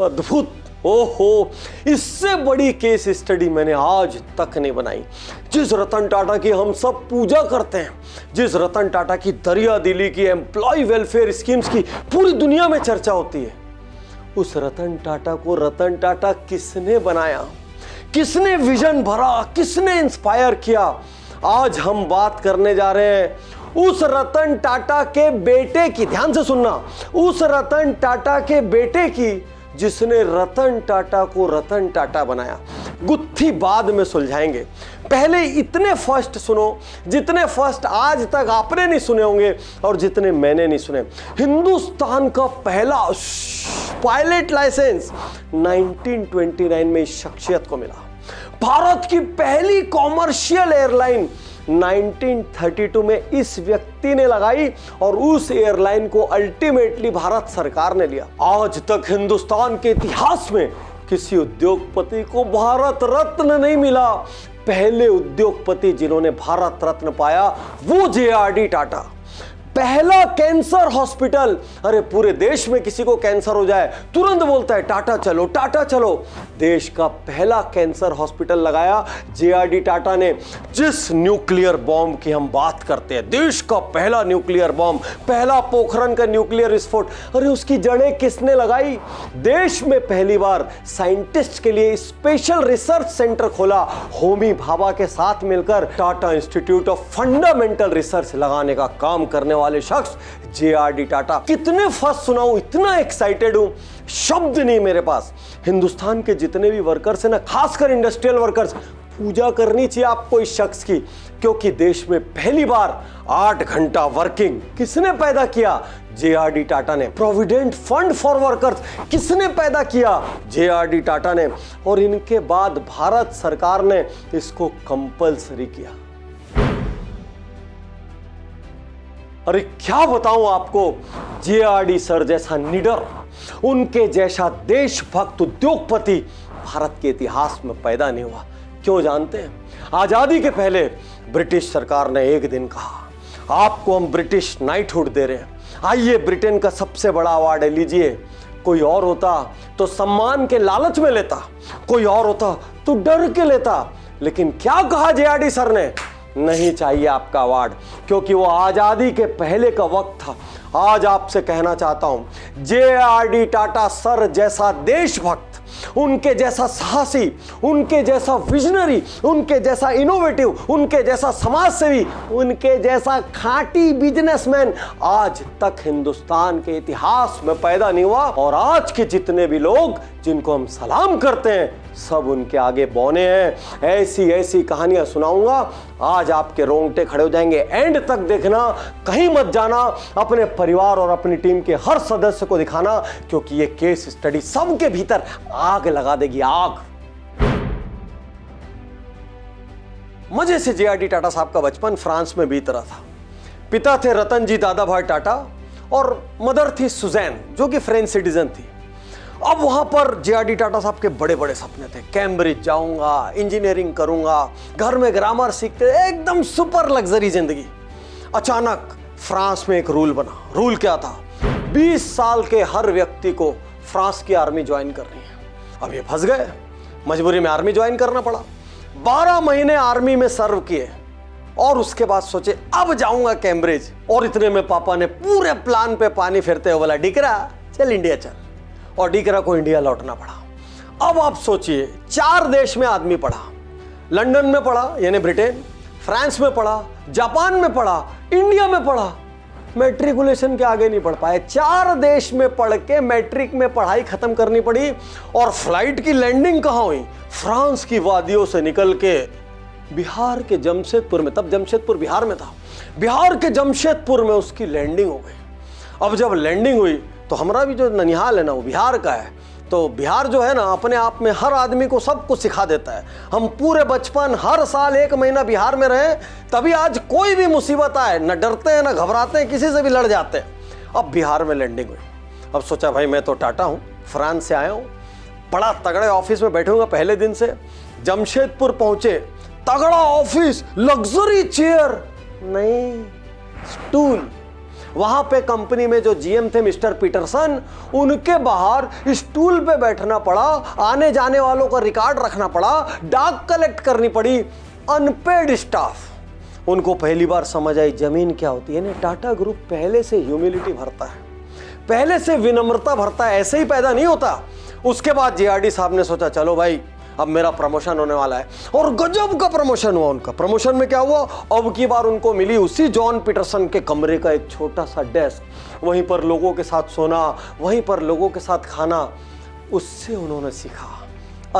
अद्भुत। ओहो, इससे बड़ी केस स्टडी मैंने आज तक नहीं बनाई। जिस रतन टाटा की हम सब पूजा करते हैं, जिस रतन टाटा की दरिया दिली की एम्प्लॉय वेलफेयर स्कीम्स की पूरी दुनिया में चर्चा होती है, उस रतन टाटा को रतन टाटा किसने बनाया? किसने विजन भरा? किसने इंस्पायर किया? आज हम बात करने जा रहे हैं उस रतन टाटा के बेटे की। ध्यान से सुनना, उस रतन टाटा के बेटे की जिसने रतन टाटा को रतन टाटा बनाया। गुत्थी बाद में सुलझाएँगे। पहले इतने फ़र्स्ट सुनो, जितने फ़र्स्ट आज तक आपने नहीं सुने होंगे और जितने मैंने नहीं सुने। हिंदुस्तान का पहला पायलट लाइसेंस 1929 में इस शख्सियत को मिला। भारत की पहली कॉमर्शियल एयरलाइन 1932 में इस व्यक्ति ने लगाई और उस एयरलाइन को अल्टीमेटली भारत सरकार ने लिया। आज तक हिंदुस्तान के इतिहास में किसी उद्योगपति को भारत रत्न नहीं मिला। पहले उद्योगपति जिन्होंने भारत रत्न पाया, वो जे आर डी टाटा। पहला कैंसर हॉस्पिटल। अरे, पूरे देश में किसी को कैंसर हो जाए, तुरंत बोलता है, टाटा चलो टाटा चलो। देश का पहला कैंसर हॉस्पिटल लगाया जेआरडी टाटा ने, जिस न्यूक्लियर बॉम्ब की हम बात करते हैं। देश का पहला न्यूक्लियर बॉम्ब, पहला पोखरन का न्यूक्लियर विस्फोट। अरे, उसकी जड़ें किसने लगाई? देश में पहली बार साइंटिस्ट के लिए स्पेशल रिसर्च सेंटर खोला। होमी भाभा के साथ मिलकर Tata institute of fundamental research लगाने का काम करने वाले शख्स जे आर डी टाटा कितने फ़र्स्ट सुनाऊं, इतना एक्साइटेड हूँ। शब्द नहीं मेरे पास। हिंदुस्तान के जितने भी वर्कर्स हैं ना, खासकर इंडस्ट्रियल वर्कर्स पूजा करनी चाहिए आपको इस शख्स की, क्योंकि देश में पहली बार आठ घंटा वर्किंग किसने पैदा किया? जे आर डी टाटा ने। प्रोविडेंट फंड फॉर वर्कर्स किसने पैदा किया? जे आर डी टाटा ने। और इनके बाद भारत सरकार ने इसको कंपलसरी किया। अरे क्या बताऊँ आपको? जेआरडी सर जैसा निडर, उनके जैसा देशभक्त उद्योगपति भारत के इतिहास में पैदा नहीं हुआ। क्यों जानते हैं? आज़ादी के पहले ब्रिटिश सरकार ने एक दिन कहा, आपको हम ब्रिटिश नाइटहुड दे रहे हैं। आइए ब्रिटेन का सबसे बड़ा अवार्ड है, लीजिए। कोई और होता तो सम्मान के लालच में लेता, कोई और होता तो डर के लेता। लेकिन क्या कहा जेआरडी सर ने? नहीं चाहिए आपका अवार्ड, क्योंकि वो आज़ादी के पहले का वक्त था। आज आपसे कहना चाहता हूँ J R D Tata sir जैसा देशभक्त उनके जैसा साहसी, उनके जैसा विजनरी उनके जैसा इनोवेटिव उनके जैसा समाज सेवी उनके जैसा खाटी बिजनेसमैन आज तक हिंदुस्तान के इतिहास में पैदा नहीं हुआ और आज के जितने भी लोग जिनको हम सलाम करते हैं, सब उनके आगे बौने हैं। ऐसी ऐसी कहानियाँ सुनाऊँगा। आज आपके रोंगटे खड़े हो जाएँगे। एंड तक देखना, कहीं मत जाना। अपने परिवार और अपनी टीम के हर सदस्य को दिखाना, क्योंकि ये केस स्टडी सबके भीतर आग लगा देगी, आग। मज़े से जेआरडी टाटा साहब का बचपन फ्रांस में बीत रहा था। पिता थे रतन जी दादा भाई टाटा, और मदर थी सुजैन, जो कि फ्रेंच सिटीजन थी। अब वहाँ पर जेआरडी टाटा साहब के बड़े बड़े सपने थे। कैम्ब्रिज जाऊँगा इंजीनियरिंग करूँगा, घर में ग्रामर सीखते, एकदम सुपर लग्जरी ज़िंदगी। अचानक फ्रांस में एक रूल बना। रूल क्या था? 20 साल के हर व्यक्ति को फ्रांस की आर्मी ज्वाइन करनी है। अब ये फंस गए। मजबूरी में आर्मी ज्वाइन करना पड़ा। 12 महीने आर्मी में सर्व किए। और उसके बाद सोचे, अब जाऊँगा कैम्ब्रिज और इतने में पापा ने पूरे प्लान पे पानी फेरते हुए बोला, डिकरा, चल इंडिया चल। और डिकरा को इंडिया लौटना पड़ा। अब आप सोचिए, चार देश में आदमी पढ़ा। लंदन में पढ़ा, यानी ब्रिटेन, फ्रांस में पढ़ा, जापान में पढ़ा, इंडिया में पढ़ा। मैट्रिकुलेशन के आगे नहीं पढ़ पाए। चार देश में पढ़ के मैट्रिक में पढ़ाई खत्म करनी पड़ी और फ़्लाइट की लैंडिंग कहाँ हुई? फ्रांस की वादियों से निकल के बिहार के जमशेदपुर में। तब जमशेदपुर बिहार में था। बिहार के जमशेदपुर में उसकी लैंडिंग हो गई। अब जब लैंडिंग हुई तो हमारा भी जो ननिहाल है ना, वो बिहार का है। तो बिहार जो है ना, अपने आप में हर आदमी को सब कुछ सिखा देता है। हम पूरे बचपन, हर साल एक महीना बिहार में रहे, तभी आज कोई भी मुसीबत आए, ना डरते हैं, न घबराते हैं, किसी से भी लड़ जाते हैं। अब बिहार में लैंडिंग हुई। अब सोचा, भाई मैं तो टाटा हूँ, फ्रांस से आया हूँ। बड़ा तगड़े ऑफ़िस में बैठूँगा पहले दिन से। जमशेदपुर पहुँचे, तगड़ा ऑफ़िस लग्जरी चेयर नहीं स्टूल वहाँ पे कंपनी में जो जीएम थे मिस्टर पीटरसन, उनके बाहर स्टूल पे बैठना पड़ा आने जाने वालों का रिकॉर्ड रखना पड़ा, डाक कलेक्ट करनी पड़ी, अनपेड स्टाफ। उनको पहली बार समझ आई ज़मीन क्या होती है। ना टाटा ग्रुप पहले से ह्यूमिलिटी भरता है। पहले से विनम्रता भरता है, ऐसे ही पैदा नहीं होता। उसके बाद जेआरडी साहब ने सोचा, चलो भाई अब मेरा प्रमोशन होने वाला है। और गजब का प्रमोशन हुआ उनका। प्रमोशन में क्या हुआ? अब की बार उनको मिली उसी जॉन पीटरसन के कमरे का एक छोटा सा डेस्क। वहीं पर लोगों के साथ सोना, वहीं पर लोगों के साथ खाना। उससे उन्होंने सीखा,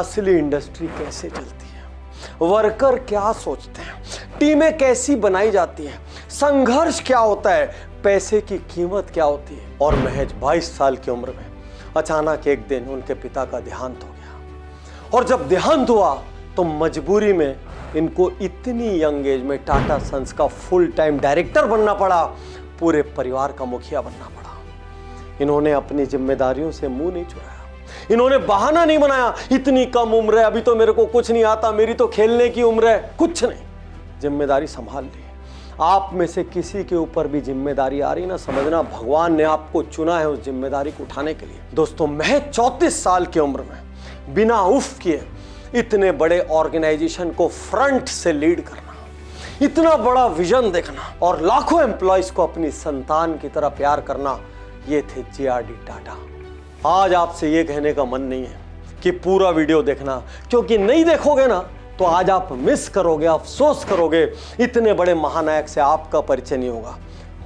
असली इंडस्ट्री कैसे चलती है? वर्कर क्या सोचते हैं? टीमें कैसी बनाई जाती हैं? संघर्ष क्या होता है? पैसे की कीमत क्या होती है? और महज 22 साल की उम्र में अचानक एक दिन उनके पिता का देहांत हो और जब देहांत हुआ तो मजबूरी में इनको इतनी यंग एज में टाटा सन्स का फुल टाइम डायरेक्टर बनना पड़ा, पूरे परिवार का मुखिया बनना पड़ा। इन्होंने अपनी जिम्मेदारियों से मुँह नहीं चुराया। इन्होंने बहाना नहीं बनाया, इतनी कम उम्र है, अभी तो मेरे को कुछ नहीं आता, मेरी तो खेलने की उम्र है, कुछ नहीं। ज़िम्मेदारी संभाल ली। आप में से किसी के ऊपर भी ज़िम्मेदारी आ रही ना, समझना, भगवान ने आपको चुना है उस ज़िम्मेदारी को उठाने के लिए। दोस्तों, मैं चौतीस साल की उम्र में बिना उफ किए इतने बड़े ऑर्गेनाइजेशन को फ्रंट से लीड करना, इतना बड़ा विजन देखना और लाखों एम्प्लॉयज़ को अपनी संतान की तरह प्यार करना, ये थे जे आर डी टाटा आज आपसे ये कहने का मन नहीं है कि पूरा वीडियो देखना। क्योंकि नहीं देखोगे ना तो आज आप मिस करोगे, अफसोस करोगे, इतने बड़े महानायक से आपका परिचय नहीं होगा।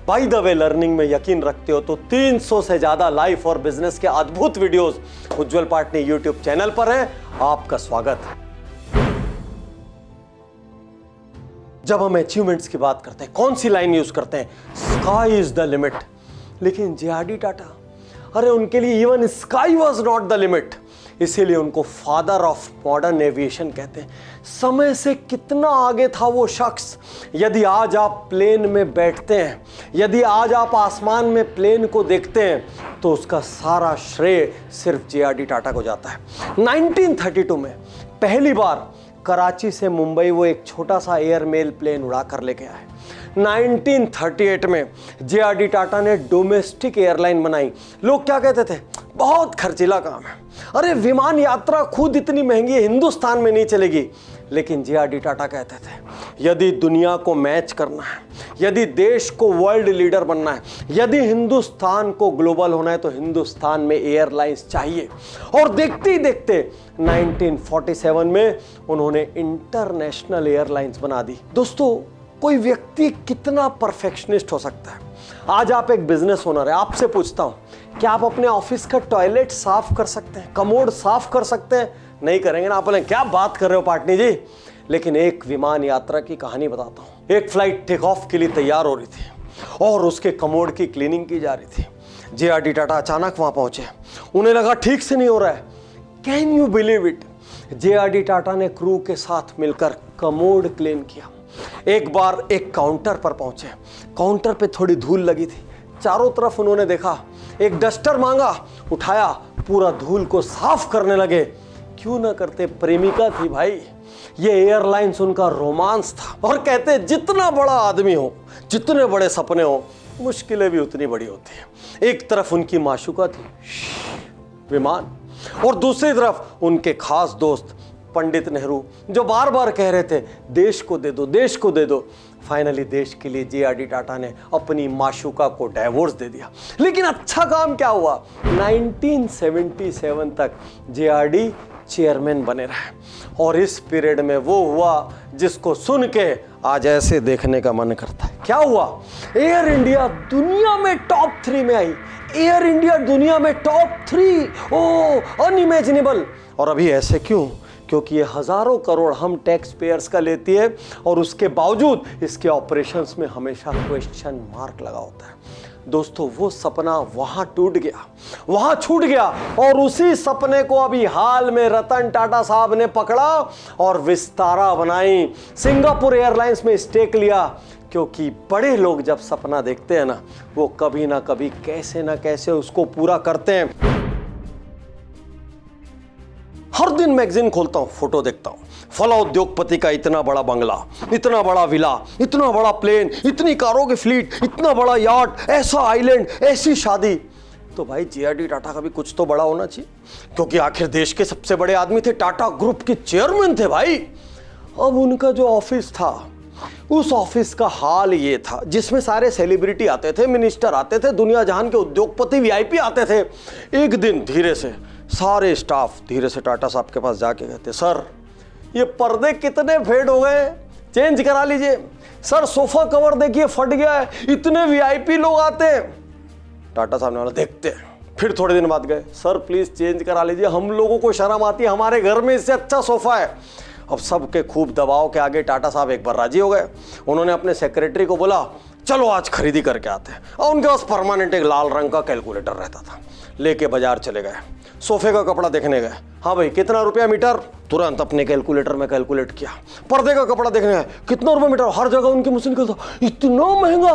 बाई द वे लर्निंग में यकीन रखते हो तो 300 से ज़्यादा लाइफ और बिज़नेस के अद्भुत videos Ujjwal Patni YouTube channel पर है। आपका स्वागत जब हम अचीवमेंट्स की बात करते हैं, कौन सी लाइन यूज़ करते हैं? स्काई इज़ द लिमिट लेकिन जे टाटा अरे उनके लिए even sky was not the limit इसीलिए उनको फादर ऑफ़ मॉडर्न एविएशन कहते हैं। समय से कितना आगे था वो शख्स? यदि आज आप प्लेन में बैठते हैं, यदि आज आप आसमान में प्लेन को देखते हैं तो उसका सारा श्रेय सिर्फ़ जे टाटा को जाता है। 1932 में पहली बार कराची से मुंबई वो एक छोटा सा एयर मेल प्लेन उड़ा कर ले लेके आए 1938 में जेआरडी टाटा ने डोमेस्टिक एयरलाइन बनाई। लोग क्या कहते थे? बहुत खर्चीला काम है। अरे, विमान यात्रा खुद इतनी महँगी हिंदुस्तान में नहीं चलेगी। लेकिन जे आर डी टाटा कहते थे, यदि दुनिया को मैच करना है, यदि देश को वर्ल्ड लीडर बनना है, यदि हिंदुस्तान को ग्लोबल होना है तो हिंदुस्तान में एयरलाइंस चाहिए। और देखते ही देखते 1947 में उन्होंने इंटरनेशनल एयरलाइंस बना दी। दोस्तों, कोई व्यक्ति कितना परफेक्शनिस्ट हो सकता है? आज आप एक बिज़नेस ओनर है, आपसे पूछता हूँ क्या आप अपने ऑफ़िस का टॉयलेट साफ़ कर सकते हैं? कमोड साफ़ कर सकते हैं? नहीं करेंगे ना आप बोले, क्या बात कर रहे हो पाटनी जी? लेकिन एक विमान यात्रा की कहानी बताता हूँ। एक फ़्लाइट टेक ऑफ़ के लिए तैयार हो रही थी और उसके कमोड की क्लीनिंग की जा रही थी। जे आर डी टाटा अचानक वहाँ पहुँचे। उन्हें लगा, ठीक से नहीं हो रहा है। Can you believe it J R D Tata ने क्रू के साथ मिलकर कमोड क्लीन किया। एक बार एक काउंटर पर पहुँचे। काउंटर पे थोड़ी धूल लगी थी। चारों तरफ़ उन्होंने देखा, एक डस्टर मांगा, उठाया, पूरा धूल को साफ़ करने लगे। क्यों ना करते प्रेमिका थी भाई? ये एयरलाइंस उनका रोमांस था और कहते जितना बड़ा आदमी हो, जितने बड़े सपने हो, मुश्किलें भी उतनी बड़ी होती है। एक तरफ़ उनकी माशुका थी विमान, और दूसरी तरफ़ उनके खास दोस्त, पंडित नेहरू, जो बार बार कह रहे थे, देश को दे दो, देश को दे दो। फाइनली देश के लिए जे आर डी टाटा ने अपनी माशुका को डाइवोर्स दे दिया। लेकिन अच्छा काम क्या हुआ? 1977 तक जे आर डी चेयरमैन बने रहे। और इस पीरियड में वो हुआ जिसको सुन के आज ऐसे देखने का मन करता है। क्या हुआ? एयर इंडिया दुनिया में टॉप थ्री में आई। एयर इंडिया दुनिया में टॉप थ्री ओ अनइमेजिनेबल और अभी ऐसे क्यों? क्योंकि ये हज़ारों करोड़ हम टैक्स पेयर्स का लेती है और उसके बावजूद इसके ऑपरेशंस में हमेशा क्वेश्चन मार्क लगा होता है। दोस्तों, वो सपना वहाँ टूट गया, वहाँ छूट गया और उसी सपने को अभी हाल में रतन टाटा साहब ने पकड़ा और विस्तारा बनाई। सिंगापुर एयरलाइंस में स्टेक लिया, क्योंकि बड़े लोग जब सपना देखते हैं ना, वो कभी ना कभी कैसे ना कैसे उसको पूरा करते हैं। हर दिन मैगजीन खोलता हूँ फ़ोटो देखता हूँ। फला उद्योगपति का इतना बड़ा बंगला, इतना बड़ा विला इतना बड़ा प्लेन इतनी कारों की फ्लीट इतना बड़ा यार्ड ऐसा आइलैंड ऐसी शादी। तो भाई जीआरडी टाटा का भी कुछ तो बड़ा होना चाहिए, क्योंकि आखिर देश के सबसे बड़े आदमी थे टाटा ग्रुप के चेयरमैन थे भाई। अब उनका जो ऑफ़िस था, उस ऑफ़िस का हाल ये था, जिसमें सारे सेलिब्रिटी आते थे मिनिस्टर आते थे दुनिया जहान के उद्योगपति वीआईपी आते थे। एक दिन धीरे से सारे स्टाफ धीरे से टाटा साहब के पास जाके कहते, सर, ये पर्दे कितने फेड हो गए? चेंज करा लीजिए। सर, सोफा कवर देखिए, फट गया है। इतने वीआईपी लोग आते हैं। टाटा साहब ने वाला देखते हैं। फिर थोड़े दिन बाद गए। सर प्लीज़ चेंज करा लीजिए। हम लोगों को शर्म आती है। हमारे घर में इससे अच्छा सोफा है। अब सबके खूब दबाव के आगे टाटा साहब एक बार राज़ी हो गए। उन्होंने अपने सेक्रेटरी को बोला, चलो आज खरीदी करके आते हैं। और उनके पास परमानेंट एक लाल रंग का कैलकुलेटर रहता था। लेके बाज़ार चले गए। सोफे का कपड़ा देखने गए। हाँ भाई कितना रुपया मीटर? तुरंत अपने कैलकुलेटर में कैलकुलेट किया। पर्दे का कपड़ा देखने गए कितना रुपया मीटर? हर जगह उनके मुझसे निकलता। इतना महँगा?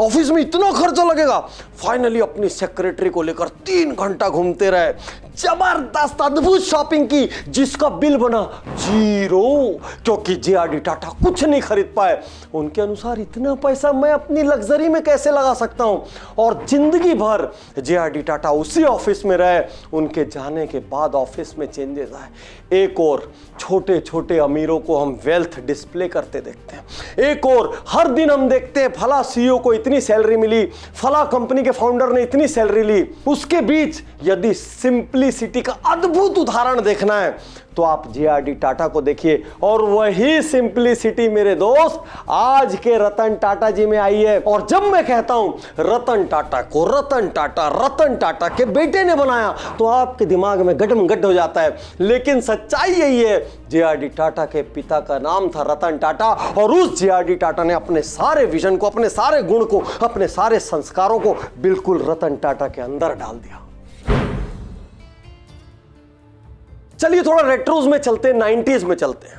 ऑफ़िस में इतना खर्चा लगेगा। फाइनली अपनी सेक्रेटरी को लेकर तीन घंटा घूमते रहे। ज़बरदस्त अद्भुत शॉपिंग की, जिसका बिल बना ज़ीरो। क्योंकि जेआरडी टाटा कुछ नहीं खरीद पाए। उनके अनुसार इतना पैसा मैं अपनी लग्जरी में कैसे लगा सकता हूँ? और ज़िंदगी भर जेआरडी टाटा उसी ऑफ़िस में रहे। उनके जाने के बाद ऑफ़िस में चेंजेस आए। एक और छोटे छोटे अमीरों को हम वेल्थ डिस्प्ले करते देखते हैं। एक और, हर दिन हम देखते हैं, फला सीईओ को इतनी सैलरी मिली, फला कंपनी के फाउंडर ने इतनी सैलरी ली। उसके बीच यदि सिंप्लिसिटी का अद्भुत उदाहरण देखना है तो आप जेआरडी टाटा को देखिए। और वही सिंप्लिसिटी मेरे दोस्त, आज के रतन टाटा जी में आई है। और जब मैं कहता हूँ, रतन टाटा को, रतन टाटा रतन टाटा के बेटे ने बनाया तो आपके दिमाग में गडम गड हो जाता है। लेकिन सच्चाई यही है जेआरडी टाटा के पिता का नाम था रतन टाटा, और उस जेआरडी टाटा ने अपने सारे विजन को, अपने सारे गुण को, अपने सारे संस्कारों को बिल्कुल रतन टाटा के अंदर डाल दिया। चलिए थोड़ा रेट्रोज में चलते हैं नाइन्टीज में चलते हैं।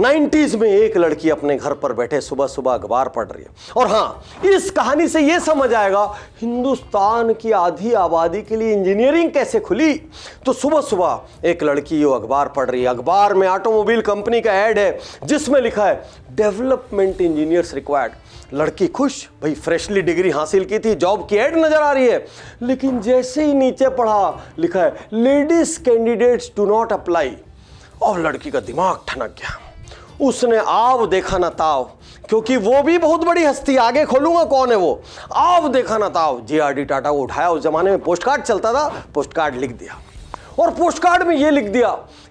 नाइन्टीज में एक लड़की अपने घर पर बैठे सुबह सुबह अखबार पढ़ रही है। और हाँ इस कहानी से यह समझ आएगा, हिंदुस्तान की आधी आबादी के लिए इंजीनियरिंग कैसे खुली? तो सुबह सुबह एक लड़की वो अखबार पढ़ रही है। अखबार में ऑटोमोबाइल कंपनी का ऐड है, जिसमें लिखा है डेवलपमेंट इंजीनियर्स रिक्वायर्ड लड़की खुश, भाई फ्रेशली डिग्री हासिल की थी, जॉब की एड नज़र आ रही है। लेकिन जैसे ही नीचे पढ़ा, लिखा है ladies candidates do not apply और लड़की का दिमाग ठनक गया। उसने आव देखा ना ताव, क्योंकि वो भी बहुत बड़ी हस्ती, आगे खोलूँगा कौन है वो? आव देखा ना ताव। जीआरडी टाटा को उठाया, उस जमाने में पोस्ट कार्ड चलता था पोस्ट कार्ड लिख दिया। और पोस्ट कार्ड में ये लिख दिया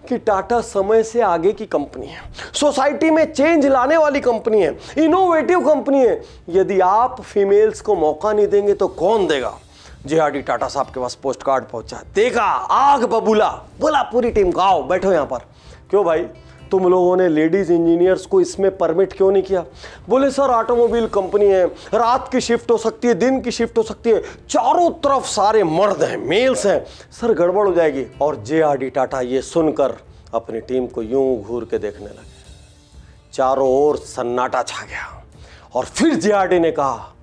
कि टाटा समय से आगे की कंपनी है। सोसाइटी में चेंज लाने वाली कंपनी है। इनोवेटिव कंपनी है। यदि आप फीमेल्स को मौका नहीं देंगे तो कौन देगा? जे आर डी टाटा साहब के पास पोस्ट कार्ड पहुँचा। देखा, आग बबूला। बोला, पूरी टीम को, आओ, बैठो यहाँ पर। क्यों भाई? तुम लोगों ने लेडीज़ इंजीनियर्स को इसमें परमिट क्यों नहीं किया? बोले, सर, ऑटोमोबाइल कंपनी है, रात की शिफ्ट हो सकती है, दिन की शिफ्ट हो सकती है, चारों तरफ़ सारे मर्द हैं, मेल्स हैं। सर, गड़बड़ हो जाएगी। और जे आर डी टाटा, ये सुनकर अपनी टीम को यूँ घूर के देखने लगे। चारों ओर सन्नाटा छा गया। और फिर जेआरडी ने कहा,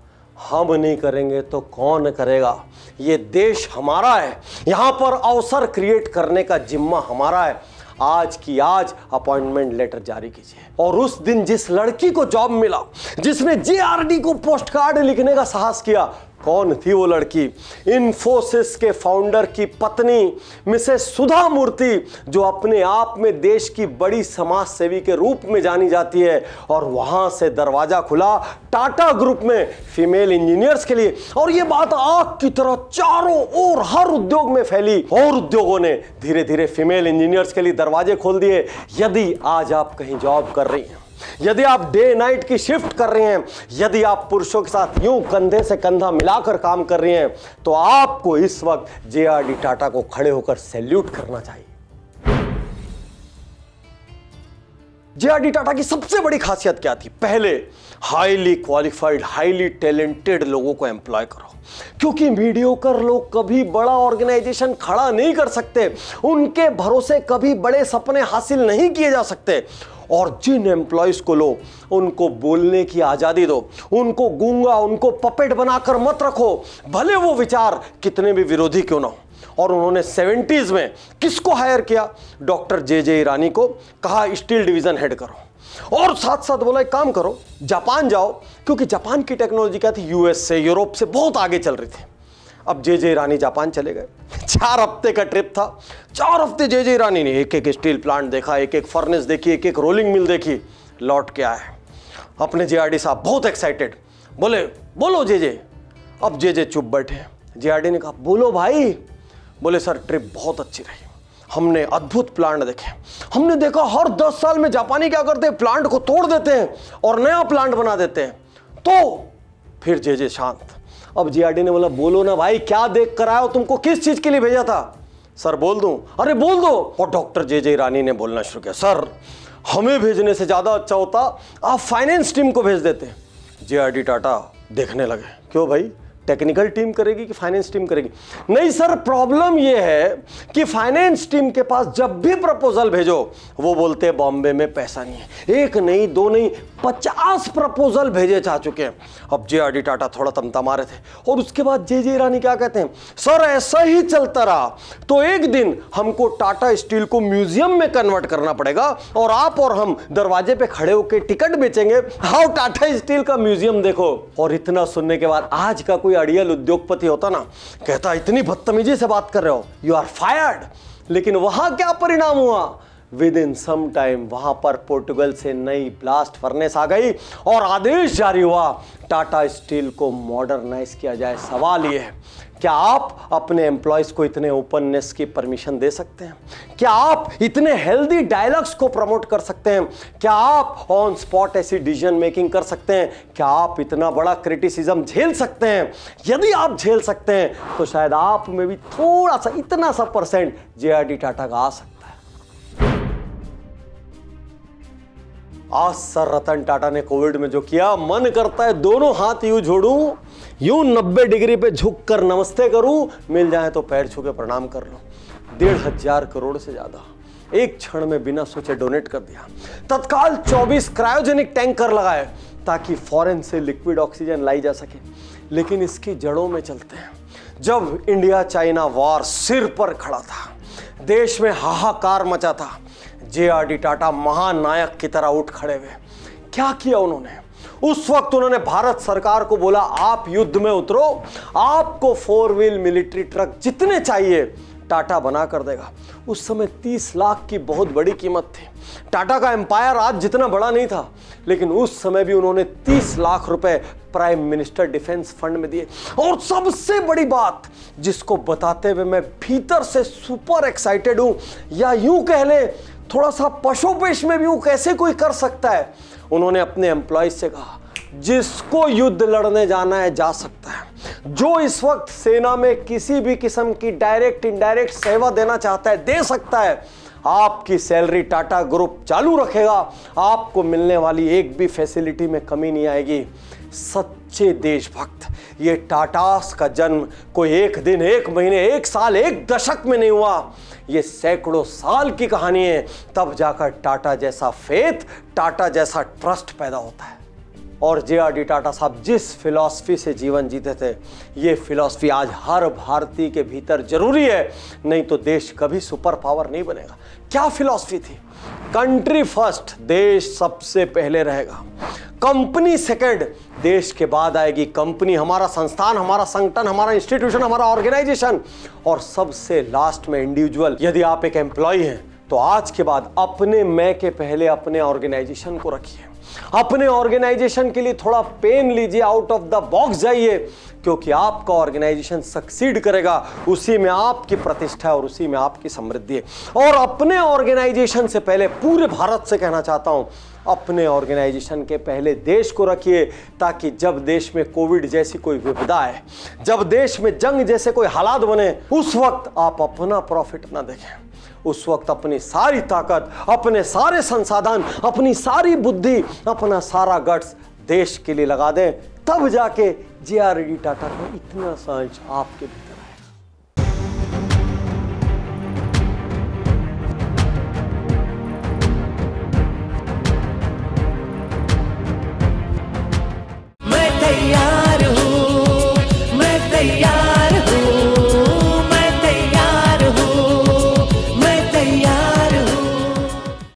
हम नहीं करेंगे तो कौन करेगा? ये देश हमारा है। यहाँ पर अवसर क्रिएट करने का जिम्मा हमारा है। आज की आज अपॉइंटमेंट लेटर जारी कीजिए। और उस दिन जिस लड़की को जॉब मिला, जिसने जेआरडी को पोस्ट कार्ड लिखने का साहस किया कौन थी वो लड़की? इन्फोसिस के फाउंडर की पत्नी, मिसेस सुधा मूर्ति जो अपने आप में देश की बड़ी समाज सेवी के रूप में जानी जाती है। और वहाँ से दरवाज़ा खुला टाटा ग्रुप में फीमेल इंजीनियर्स के लिए। और ये बात आग की तरह चारों ओर हर उद्योग में फैली। और उद्योगों ने धीरे धीरे फीमेल इंजीनियर्स के लिए दरवाजे खोल दिए। यदि आज आप कहीं जॉब कर रही हैं यदि आप डे नाइट की शिफ्ट कर रहे हैं, यदि आप पुरुषों के साथ यूँ कंधे से कंधा मिलाकर काम कर रहे हैं तो आपको इस वक्त जेआरडी टाटा को खड़े होकर सैल्यूट करना चाहिए। जेआरडी टाटा की सबसे बड़ी खासियत क्या थी? पहले हाईली क्वालिफाइड हाईली टैलेंटेड लोगों को एम्प्लॉय करो। क्योंकि मीडियो मीडियोकर लोग कभी बड़ा ऑर्गेनाइजेशन खड़ा नहीं कर सकते। उनके भरोसे कभी बड़े सपने हासिल नहीं किए जा सकते। और जिन एम्प्लॉयज़ को लो, उनको बोलने की आज़ादी दो, उनको गूँगा, उनको पपेट बनाकर मत रखो। भले वो विचार कितने भी विरोधी क्यों ना हो। और उन्होंने सेवेंटीज में किसको हायर किया? डॉक्टर जे जे ईरानी को कहा स्टील डिवीज़न हेड करो। और साथ साथ बोला, एक काम करो, जापान जाओ, क्योंकि जापान की टेक्नोलॉजी क्या थी? यूएस से यूरोप से बहुत आगे चल रही थी। अब जे जे ईरानी जापान चले गए। चार हफ़्ते का ट्रिप था। चार हफ़्ते जे जे ईरानी ने एक एक स्टील प्लांट देखा एक एक फर्नेस देखी एक एक रोलिंग मिल देखी, लौट के आए। अपने जे आर डी साहब बहुत एक्साइटेड बोले, बोलो जे जे। अब जे जे चुप बैठे जे आर डी ने कहा, बोलो भाई। बोले, सर, ट्रिप बहुत अच्छी रही। हमने अद्भुत प्लांट देखे। हमने देखा हर दस साल में जापानी क्या करते हैं? प्लांट को तोड़ देते हैं और नया प्लांट बना देते हैं। तो फिर जे जे शांत। अब जीआरडी ने बोला, बोलो ना भाई, क्या देख कर आया तुमको किस चीज़ के लिए भेजा था? सर, बोल दूँ। अरे, बोल दो। और डॉक्टर जे जे रानी ने बोलना शुरू किया, सर, हमें भेजने से ज़्यादा अच्छा होता, आप फाइनेंस टीम को भेज देते। जे टाटा, देखने लगे। क्यों भाई? टेक्निकल टीम करेगी कि फाइनेंस टीम करेगी? नहीं सर प्रॉब्लम यह है कि फाइनेंस टीम के पास जब भी प्रपोजल भेजो, वो बोलते हैं, बॉम्बे में पैसा नहीं है। एक नहीं, दो नहीं, पचास प्रपोजल भेजे जा चुके हैं। अब जे आर डी टाटा थोड़ा तमतमा रहे थे। और उसके बाद जे जे ईरानी क्या कहते हैं? सर ऐसा ही चलता रहा। तो एक दिन हमको टाटा स्टील को म्यूज़ियम में कन्वर्ट करना पड़ेगा और आप और हम दरवाजे पे खड़े होकर टिकट बेचेंगे। हाउ टाटा स्टील का म्यूज़ियम देखो। और इतना सुनने के बाद आज का कोई अड़ियल उद्योगपति होता ना, कहता, इतनी बदतमीजी से बात कर रहे हो यू आर फायर्ड लेकिन वहाँ क्या परिणाम हुआ? विद इन सम टाइम वहाँ पर पोर्टुगल से नई ब्लास्ट फर्नेस आ गई और आदेश जारी हुआ टाटा स्टील को मॉडर्नाइज किया जाए, सवाल ये है। क्या आप अपने एम्प्लॉयज़ को इतने ओपननेस की परमिशन दे सकते हैं? क्या आप इतने हेल्दी डायलॉग्स को प्रमोट कर सकते हैं? क्या आप ऑन स्पॉट ऐसी डिसीज़न मेकिंग कर सकते हैं? क्या आप इतना बड़ा क्रिटिसिज्म झेल सकते हैं? यदि आप झेल सकते हैं तो शायद आप में भी थोड़ा सा, इतना सा परसेंट जे टाटा का आ सकता है। आज सर रतन टाटा ने कोविड में जो किया, मन करता है दोनों हाथ यूँ जोड़ूं यूँ नब्बे डिग्री पे झुक कर नमस्ते करूँ, मिल जाए तो पैर छू के प्रणाम कर लो। डेढ़ हज़ार करोड़ से ज़्यादा। एक क्षण में बिना सोचे डोनेट कर दिया। तत्काल 24 क्रायोजेनिक टैंकर लगाए, ताकि फॉरेन से लिक्विड ऑक्सीजन लाई जा सके। लेकिन इसकी जड़ों में चलते हैं। जब इंडिया चाइना वॉर सिर पर खड़ा था, देश में हाहाकार मचा था जे आर डी टाटा महानायक की तरह उठ खड़े हुए। क्या किया उन्होंने? उस वक्त उन्होंने भारत सरकार को बोला, आप युद्ध में उतरो, आपको फोर व्हील मिलिट्री ट्रक जितने चाहिए, टाटा बना कर देगा। उस समय 30 लाख की बहुत बड़ी कीमत थी। टाटा का एम्पायर आज जितना बड़ा नहीं था, लेकिन उस समय भी उन्होंने 30 लाख रुपए प्राइम मिनिस्टर डिफेंस फंड में दिए। और सबसे बड़ी बात, जिसको बताते हुए मैं भीतर से सुपर एक्साइटेड हूँ, या यूँ कह ले, थोड़ा सा पशुपेश में भी वो कैसे कोई कर सकता है? उन्होंने अपने एम्प्लॉयज़ से कहा, जिसको युद्ध लड़ने जाना है, जा सकता है। जो इस वक्त सेना में किसी भी किस्म की डायरेक्ट इनडायरेक्ट सेवा देना चाहता है, दे सकता है। आपकी सैलरी टाटा ग्रुप चालू रखेगा। आपको मिलने वाली एक भी फैसिलिटी में कमी नहीं आएगी। सच्चे देशभक्त, ये टाटास का जन्म कोई एक दिन, एक महीने, एक साल, एक दशक में नहीं हुआ। ये सैकड़ों साल की कहानी है। तब जाकर टाटा जैसा फेथ टाटा जैसा ट्रस्ट पैदा होता है। और जे आर डी टाटा साहब जिस फिलॉसफी से जीवन जीते थे, ये फिलॉसफी आज हर भारतीय के भीतर ज़रूरी है। नहीं तो देश कभी सुपर पावर नहीं बनेगा। क्या फिलॉसफी थी? कंट्री फ़र्स्ट देश सबसे पहले रहेगा। कंपनी सेकंड देश के बाद आएगी कंपनी, हमारा संस्थान, हमारा संगठन, हमारा इंस्टीट्यूशन हमारा ऑर्गेनाइजेशन और सबसे लास्ट में इंडिविजुअल यदि आप एक एम्प्लॉय हैं तो आज के बाद अपने मैं के पहले अपने ऑर्गेनाइजेशन को रखिए। अपने ऑर्गेनाइजेशन के लिए थोड़ा पेन लीजिए आउट ऑफ़ द बॉक्स जाइए, क्योंकि आपका ऑर्गेनाइजेशन सक्सीड करेगा, उसी में आपकी प्रतिष्ठा और उसी में आपकी समृद्धि। और अपने ऑर्गेनाइजेशन से पहले पूरे भारत से कहना चाहता हूँ अपने ऑर्गेनाइजेशन के पहले देश को रखिए, ताकि जब देश में कोविड जैसी कोई विपदा है जब देश में जंग जैसे कोई हालात बने, उस वक्त आप अपना प्रॉफिट ना देखें। उस वक्त अपनी सारी ताकत, अपने सारे संसाधन, अपनी सारी बुद्धि, अपना सारा गट्स देश के लिए लगा दें। तब जाके जे आर डी टाटा का इतना सांच आपके